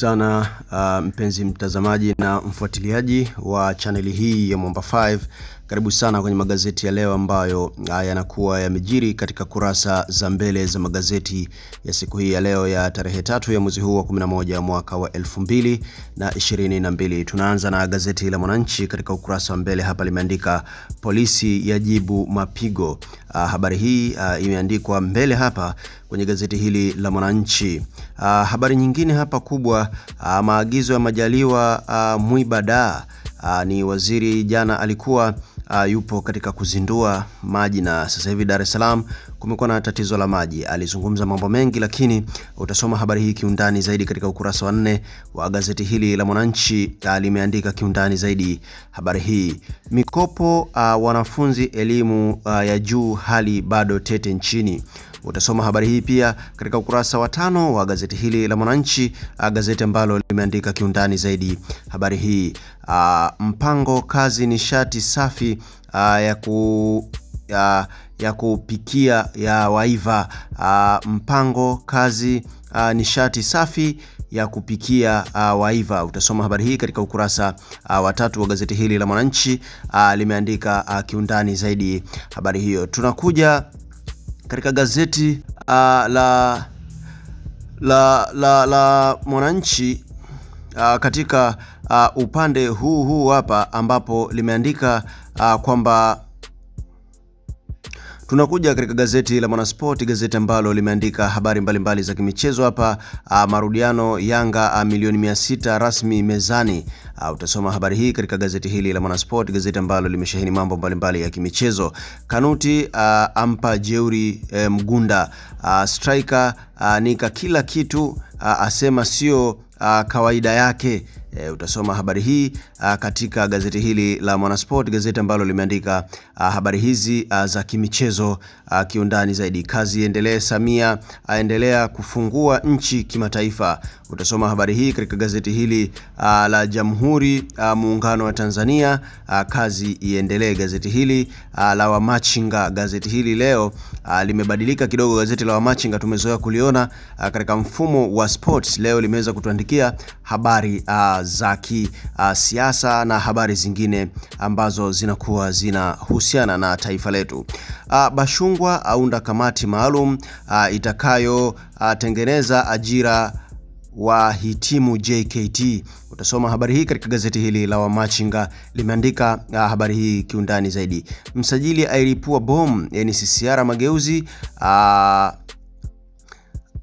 sana uh, mpenzi mtazamaji na mfuatiliaji wa chaneli hii ya Mwamba 5. Karibu sana kwenye magazeti ya leo ambayo uh, yanakuwa yamejiri katika kurasa za mbele za magazeti ya siku hii ya leo ya tarehe tatu ya mwezi huu wa 11 mwaka wa 2022. Tunaanza na gazeti la Mwananchi katika ukurasa wa mbele hapa limeandika polisi yajibu mapigo. Ah, habari hii ah, imeandikwa mbele hapa kwenye gazeti hili la Mwananchi. Ah, habari nyingine hapa kubwa ah, maagizo ya Majaliwa ah, Mwibada Aa, ni waziri jana alikuwa uh, yupo katika kuzindua maji na sasa hivi Dar es Salaam kumekuwa na tatizo la maji. Alizungumza mambo mengi, lakini utasoma habari hii kiundani zaidi katika ukurasa wa nne wa gazeti hili la Mwananchi. Uh, limeandika kiundani zaidi habari hii. Mikopo uh, wanafunzi elimu uh, ya juu hali bado tete nchini. Utasoma habari hii pia katika ukurasa wa tano wa gazeti hili la Mwananchi, gazeti ambalo limeandika kiundani zaidi habari hii. Mpango kazi nishati safi ya ku ya, ya kupikia ya waiva. A, mpango kazi a, nishati safi ya kupikia uh, waiva. Utasoma habari hii katika ukurasa uh, wa tatu wa gazeti hili la Mwananchi. Uh, limeandika uh, kiundani zaidi habari hiyo. Tunakuja katika gazeti uh, la la la, la Mwananchi uh, katika uh, upande huu huu hapa ambapo limeandika uh, kwamba tunakuja katika gazeti la Mwanaspoti, gazeti ambalo limeandika habari mbalimbali mbali za kimichezo hapa. Uh, marudiano Yanga a, milioni mia sita rasmi mezani. A, utasoma habari hii katika gazeti hili la Mwanaspoti, gazeti ambalo limesheheni mambo mbalimbali mbali ya kimichezo. Kanuti a, ampa jeuri e, Mgunda. a, striker a, nika kila kitu a, asema sio kawaida yake. E, utasoma habari hii a, katika gazeti hili la Mwanasport, gazeti ambalo limeandika habari hizi a, za kimichezo a, kiundani zaidi. Kazi iendelee, Samia aendelea kufungua nchi kimataifa. Utasoma habari hii katika gazeti hili a, la Jamhuri Muungano wa Tanzania a, kazi iendelee. Gazeti hili a, la Wamachinga, gazeti hili leo a, limebadilika kidogo. Gazeti la Wamachinga tumezoea kuliona katika mfumo wa sports, leo limeweza kutuandikia habari a, za kisiasa na habari zingine ambazo zinakuwa zinahusiana na taifa letu. Bashungwa aunda kamati maalum itakayotengeneza ajira wahitimu JKT. Utasoma habari hii katika gazeti hili la Wamachinga, limeandika habari hii kiundani zaidi. Msajili ailipua bomu NCCR Mageuzi a,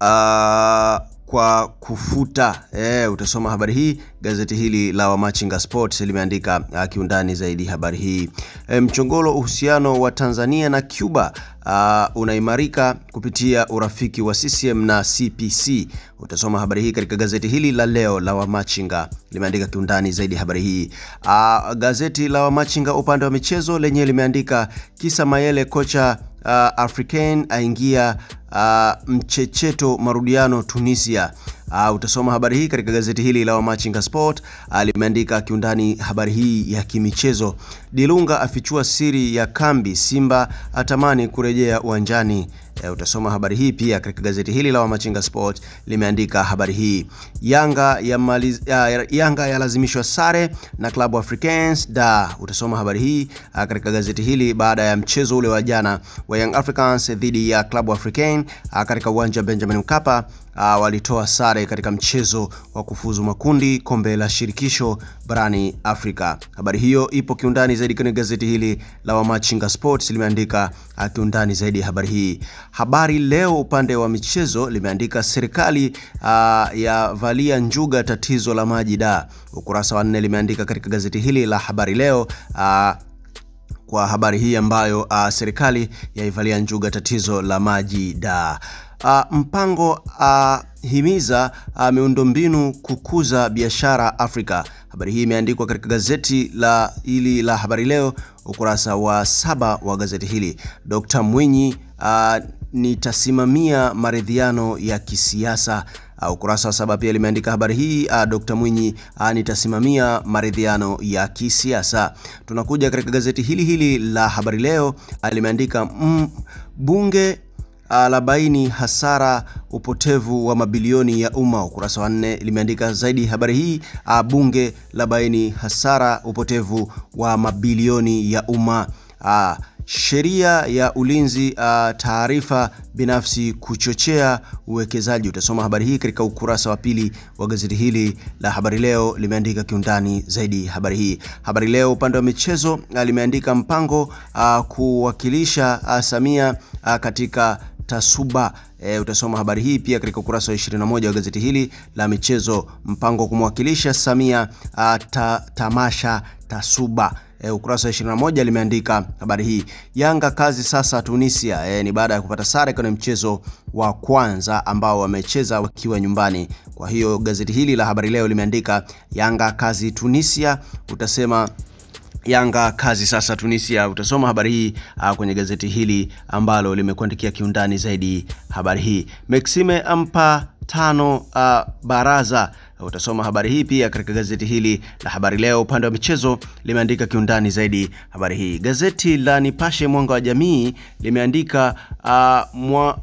a, kwa kufuta e, utasoma habari hii gazeti hili la Wamachinga Sports limeandika uh, kiundani zaidi habari hii e, mchongolo uhusiano wa Tanzania na Cuba uh, unaimarika kupitia urafiki wa CCM na CPC. Utasoma habari hii katika gazeti hili la leo la Wamachinga limeandika kiundani zaidi habari hii. Uh, gazeti la Wamachinga upande wa michezo lenye limeandika kisa Mayele kocha uh, African aingia uh, mchecheto marudiano Tunisia. Uh, utasoma habari hii katika gazeti hili la Wamachinga Sport. Uh, limeandika kiundani habari hii ya kimichezo. Dilunga afichua siri ya kambi Simba atamani kurejea uwanjani. Uh, utasoma habari hii pia katika gazeti hili la Wamachinga Sport limeandika habari hii. Yanga ya maliz, ya, Yanga yalazimishwa sare na Club Africans da. Utasoma habari hii uh, katika gazeti hili baada ya mchezo ule wa jana wa Young Africans dhidi ya Club African uh, katika uwanja wa Benjamin Mkapa uh, walitoa sare katika mchezo wa kufuzu makundi kombe la shirikisho barani Afrika. Habari hiyo ipo kiundani zaidi kwenye gazeti hili la Wamachinga Sports limeandika kiundani zaidi habari hii. Habari Leo upande wa michezo limeandika serikali uh, ya valia njuga tatizo la maji da. Ukurasa wa nne limeandika katika gazeti hili la Habari Leo uh, kwa habari hii ambayo uh, serikali yaivalia njuga tatizo la maji da. Uh, mpango uh, himiza uh, miundombinu kukuza biashara Afrika. Habari hii imeandikwa katika gazeti la hili la Habari Leo ukurasa wa saba wa gazeti hili. Dr. Mwinyi uh, nitasimamia maridhiano ya kisiasa. Uh, ukurasa wa saba pia limeandika habari hii uh, Dr. Mwinyi uh, nitasimamia maridhiano ya kisiasa. Tunakuja katika gazeti hili hili la Habari Leo uh, limeandika mm, bunge la baini hasara upotevu wa mabilioni ya umma. Ukurasa wa nne limeandika zaidi habari hii. Bunge la baini hasara upotevu wa mabilioni ya umma. Sheria ya ulinzi uh, taarifa binafsi kuchochea uwekezaji. Utasoma habari hii katika ukurasa wa pili wa gazeti hili la Habari Leo, limeandika kiundani zaidi habari hii. Habari Leo upande wa michezo uh, limeandika mpango uh, kuwakilisha uh, Samia uh, katika Tasuba. E, utasoma habari hii pia katika ukurasa wa 21 wa gazeti hili la michezo, mpango kumwakilisha Samia uh, ta, tamasha Tasuba. E, ukurasa wa 21 limeandika habari hii. Yanga kazi sasa Tunisia. E, ni baada ya kupata sare kwenye mchezo wa kwanza ambao wamecheza wakiwa nyumbani. Kwa hiyo gazeti hili la Habari Leo limeandika Yanga kazi Tunisia. Utasema Yanga kazi sasa Tunisia. Utasoma habari hii uh, kwenye gazeti hili ambalo limekuandikia kiundani zaidi habari hii. Maxime ampa tano uh, baraza utasoma habari hii pia katika gazeti hili la Habari Leo. Upande wa michezo limeandika kiundani zaidi habari hii. Gazeti la Nipashe Mwanga wa Jamii limeandika uh, mwa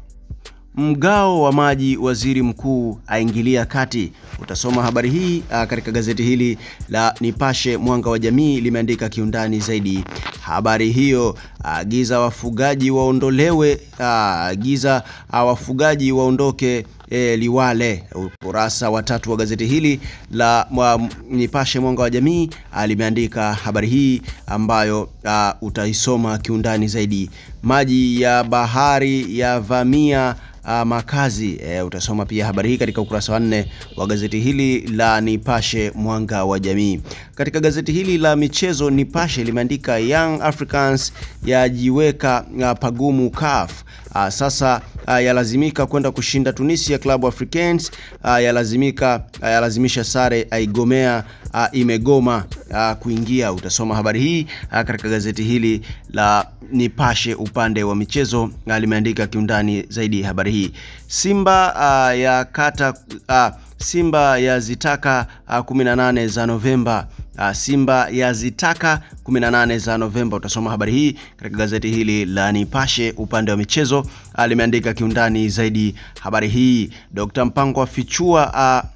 mgao wa maji, waziri mkuu aingilia kati. Utasoma habari hii uh, katika gazeti hili la Nipashe Mwanga wa Jamii limeandika kiundani zaidi habari hiyo. Agiza wafugaji waondolewe, agiza wafugaji waondoke E, Liwale. Ukurasa wa tatu wa gazeti hili la mwa, Nipashe Mwanga wa Jamii limeandika habari hii ambayo uh, utaisoma kiundani zaidi. Maji ya bahari yavamia uh, makazi e, utasoma pia habari hii katika ukurasa wa nne wa gazeti hili la Nipashe Mwanga wa Jamii. Katika gazeti hili la michezo, Nipashe limeandika Young Africans yajiweka uh, pagumu CAF. Uh, sasa uh, yalazimika kwenda kushinda Tunisia. Club Africans uh, yalazimika uh, yalazimisha sare aigomea uh, imegoma uh, kuingia. Utasoma habari hii uh, katika gazeti hili la Nipashe upande wa michezo uh, limeandika kiundani zaidi habari hii. Simba uh, ya kata uh, Simba yazitaka uh, 18 za Novemba. Uh, Simba yazitaka 18 za Novemba. Utasoma habari hii katika gazeti hili la Nipashe upande wa michezo uh, limeandika kiundani zaidi habari hii. Dr. Mpango afichua uh,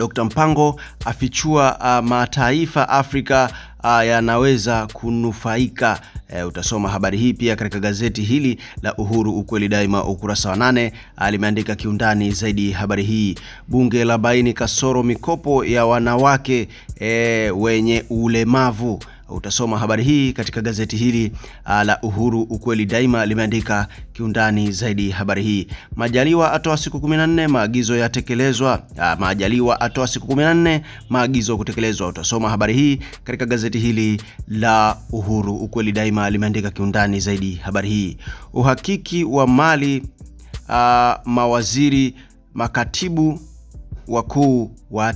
Dr. Mpango afichua uh, mataifa Afrika uh, yanaweza kunufaika. Uh, utasoma habari hii pia katika gazeti hili la Uhuru ukweli daima ukurasa wa nane Uh, limeandika kiundani zaidi habari hii. Bunge la baini kasoro mikopo ya wanawake uh, wenye ulemavu. Utasoma habari hii katika gazeti hili uh, la Uhuru ukweli daima limeandika kiundani zaidi habari hii. Majaliwa atoa siku 14 maagizo yatekelezwa. Uh, Majaliwa atoa siku 14 maagizo kutekelezwa. Utasoma habari hii katika gazeti hili la Uhuru ukweli daima limeandika kiundani zaidi habari hii. Uhakiki wa mali a, mawaziri makatibu wakuu wa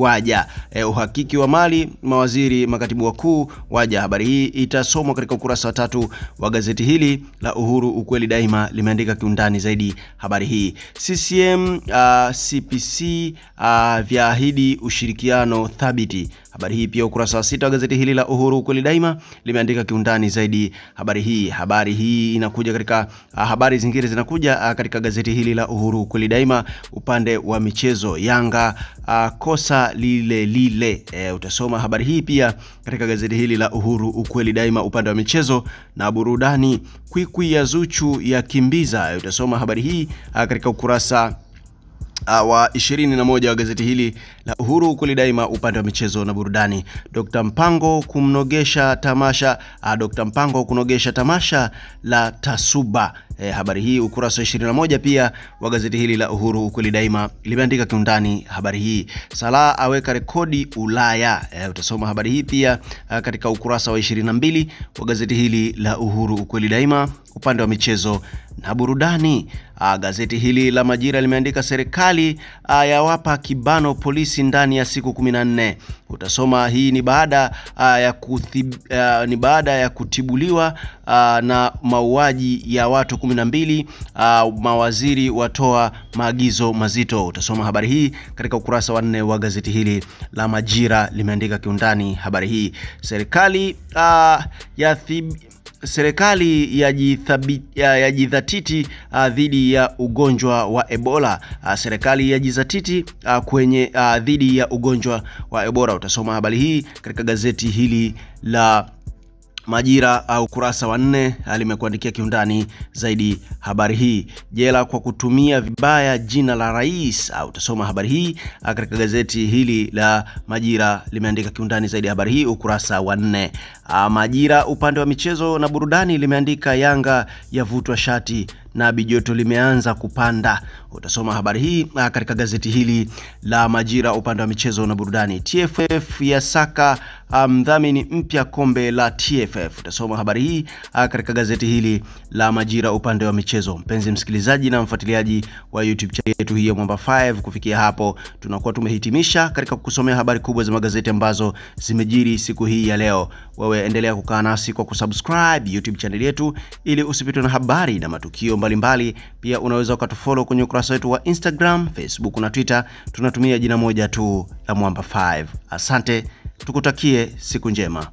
waja e, uhakiki wa mali mawaziri makatibu wakuu waja. Habari hii itasomwa katika ukurasa wa tatu wa gazeti hili la Uhuru ukweli daima limeandika kiundani zaidi habari hii. CCM uh, CPC uh, vyaahidi ushirikiano thabiti. Habari hii pia ukurasa wa sita wa gazeti hili la Uhuru kweli daima limeandika kiundani zaidi habari hii. Habari hii inakuja katika uh, habari zingine zinakuja uh, katika gazeti hili la Uhuru kweli daima upande wa michezo. Yanga uh, kosa lile lile. E, utasoma habari hii pia katika gazeti hili la Uhuru ukweli daima upande wa michezo na burudani. Kwikwi ya Zuchu ya kimbiza. E, utasoma habari hii uh, katika ukurasa wa 21 wa gazeti hili la Uhuru ukweli daima upande wa michezo na burudani. Dr. Mpango kumnogesha tamasha uh, Dr. Mpango kunogesha tamasha la Tasuba. E, habari hii ukurasa wa 21 pia wa gazeti hili la Uhuru ukweli daima limeandika kiundani habari hii. Salah aweka rekodi Ulaya. E, utasoma habari hii pia uh, katika ukurasa wa 22 wa gazeti hili la Uhuru ukweli daima upande wa michezo na burudani. A, gazeti hili la Majira limeandika serikali uh, yawapa kibano polisi ndani ya siku 14. Utasoma hii ni baada a, ya kuthib, a, ni baada ya kutibuliwa a, na mauaji ya watu 12. Uh, mawaziri watoa maagizo mazito. Utasoma habari hii katika ukurasa wa nne wa gazeti hili la Majira limeandika kiundani habari hii. Serikali uh, ya thib, serikali yajidhatiti ya dhidi ya ugonjwa wa Ebola. Uh, serikali yajizatiti uh, kwenye uh, dhidi ya ugonjwa wa Ebola. Utasoma habari hii katika gazeti hili la Majira au kurasa wa nne limekuandikia kiundani zaidi habari hii. Jela kwa kutumia vibaya jina la rais, au utasoma habari hii katika gazeti hili la Majira, limeandika kiundani zaidi habari hii ukurasa wa nne. Majira upande wa michezo na burudani limeandika Yanga yavutwa shati na bijoto limeanza kupanda. Utasoma habari hii katika gazeti hili la Majira upande wa michezo na burudani. TFF ya saka mdhamini um, mpya kombe la TFF. Utasoma habari hii katika gazeti hili la Majira upande wa michezo. Mpenzi msikilizaji na mfuatiliaji wa YouTube channel yetu hii ya Mwamba 5, kufikia hapo tunakuwa tumehitimisha katika kukusomea habari kubwa za magazeti ambazo zimejiri siku hii ya leo. Wewe endelea kukaa nasi kwa kusubscribe YouTube channel yetu ili usipitwe na habari na matukio mbalimbali mbali. Pia unaweza ukatufollow kwenye ukurasa wetu wa Instagram, Facebook na Twitter. Tunatumia jina moja tu la Mwamba 5. Asante, tukutakie siku njema.